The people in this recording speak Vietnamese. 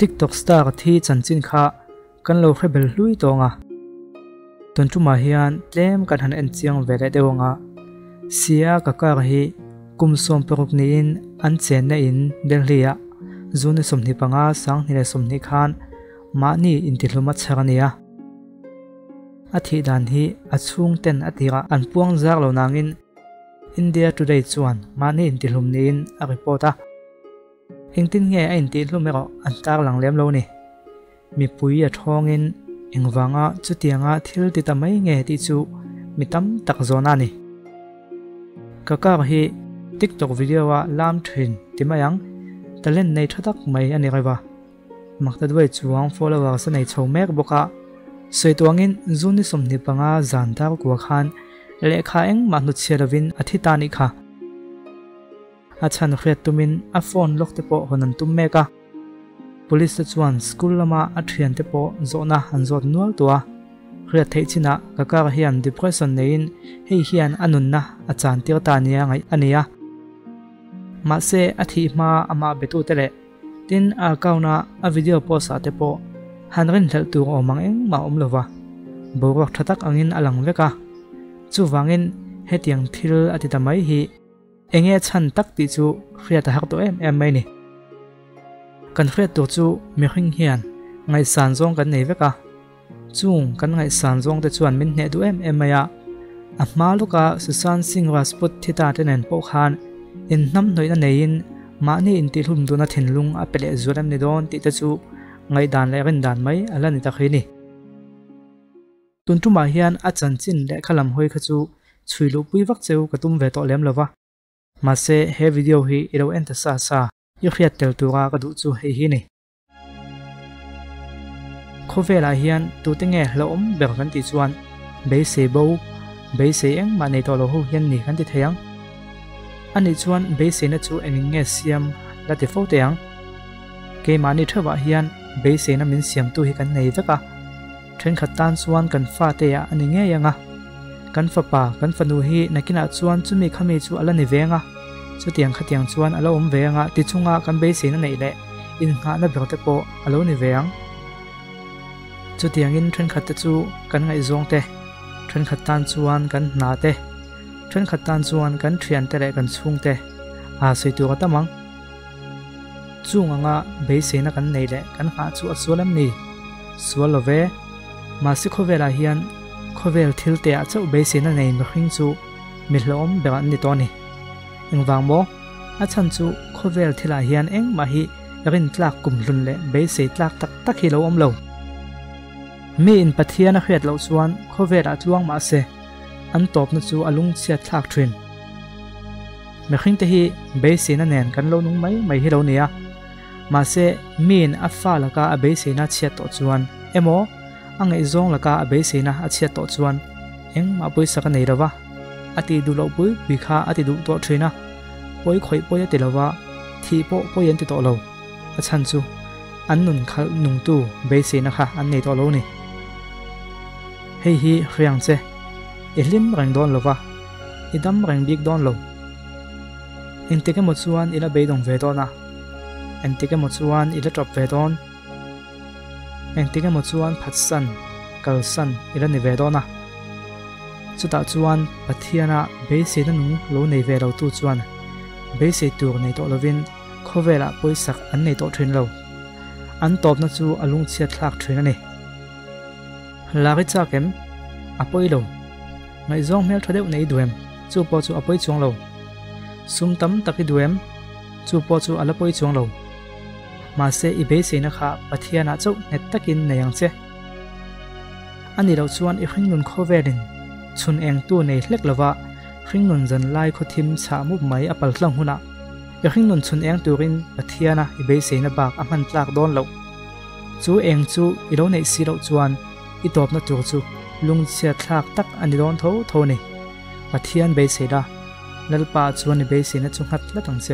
ทิกตอกสตาร์ที่จันจินค่ะกันเราเคยเบลลุยตัวงะตอนชุ่มาเฮียนเล่มกันหันเอ็นเซียงเวลเดวงะเสียกักการฮีกุมส่งปรุกนี้อินอันเซนได้อินเดลเลียจูนสมนิปังอาสังนิเลสมนิคานมานี่อินติลุมัดเชรเนียอธิดานฮีอัชุงเต็นอธิระอันพวงจากเหล่านางินอินเดียทุเดย์ชวนมานี่อินติลุมนี้อินอริโปตา hình tin nghe anh tin luôn mẹ có anh ta lặng lẽ lâu nè mi pui ở thong in anh vanga chú tiếng à thiếu ti tâm ấy nghe ti chú mi tâm tắc zona nè cả cả hi tiktok video à làm truyền ti mai ang talent này thắt tắc mày anh ấy vào mặc tất vậy chuang follower sẽ này chầu mẹ bốc à soi tuang in zuni som ni panga zan ta của khan lệ khai anh mà nút chia ra vin athi ta ni khá kha achan khret tumin a phone lok te po honan tum meka police chuan school lama a thian te po zona han zot nual tua. Khret thei china kaka hian depression nein hei hian anun na achan tir ta nia ngai ania ma se athi ma ama betu tele tin a kauna a video post ate po hanrin thel tu o mang eng ma om lova borok thatak angin alang veka chu wangin hetiang thil ati tamai hi enge chan tak ti chu khria ta hak to em em mai ni. Kan khria to chu mi khing hian, ngai san zong kan nei veka chung kan ngai san zong te chuan min ne du em em mai a. Ma luka susan singh rasput thita tenen po khan in nam noi na nein ma ni in ti hlum du na thinlung a pele zuram ni don ti ta chu ngai dan le ren dan mai ala ni ta khini tun tu ma hian a chan chin le khalam hoi kha chu chhuilu pui vak cheu ka tum ve to lem lova mà sẽ he video hi iro anh ta sa sa yu khiat tel tu ga ka du chu he hi ni kho ve la hian tu te nge hlo om ber kan ti chuan. Be se bo be se eng ma nei to lo hu hian ni kan ti thayang ani chuan be se na chu engin nge siam la ti fo te ang ke mani thawa hian be se na min siam tu hi kan nei veka then khat tan chuan kan fa te ya ani nge yanga kan fa pa kan fa nu hi nakina chuan chumi khami chu ala ni venga chu tiang kha tiang chuan alo om venga ti chunga kan be se na nei le in nga na bel te po alo ni veang chu tiang in thren khat te chu kan ngai zong te. Thren khat tan chuan kan na te. Thren khat tan chuan kan thian te le kan chung te. A sei tu ka tamang chung anga be se na kan nei le kan ha chu asulam ni. Sual ve. Ma si kho vela ah hian khovel thil te a chau be se na nei ma khing chu mi hlom be ni to ni eng wang mo a chan chu khovel thila hian eng ma hi rin tlak kum lun le be se tlak tak tak hi lo om lo. Mi in pathian a hret lo chuan kho vela tluang ma se. An top na chu alung chia thlak thrin me khing te hi be se na nen kan lo nung mai mai hi lo nia. Ma se min a fa laka a be se na chia to chuan. Emo angai e zong laka a be se na a chia to chuan. Eng ma pui sa ka nei rawa ati du lo pui bi kha ati du to thina poi khoi poi ati lawa thi po poi en te to lo. A chan chu an nun khal nung tu, be se na kha an nei to lo ni. Hei hi, hriang che. Elim rang don lova idam rang big don lo. En te ke mo chuan ila be dong ve to na. En tika mo chuan ila top ve don. En tika mo chuan phat san, kal san ila ni ve dona chuta chuan pathiana be se na nu lo nei ve lo tu chuan be se tur nei to lovin khovela poisak an nei to thrin lo. An top na chu alung chia thlak thrin ani. Lari cha kem apoi lo. Ngai zong mel thodeu nei duem, chu po chu apoi chuang lo. Sum tam taki duem, chu po chu alapoi chuang lo. Ma se i be se na kha pathiana chau net takin neyang che. Ani lo chuan i ชุนเองตัวในเล็กละวะริงนนจันไล่ขทิมสามุบไม้อปัลสังหุนะยริงนนชุนเองตัวรินปะเทียนะอิเบเสนบากอมันตลากดนเลาจูเองจูอีโรในสีเราจวนอีตอบนะจูจูลุงเสียทลากตักอันดอนเท่าเท่านี่ปะเทียนเบเสดาลลปาจวนอิเบสีนจุงหัดละตั้งเส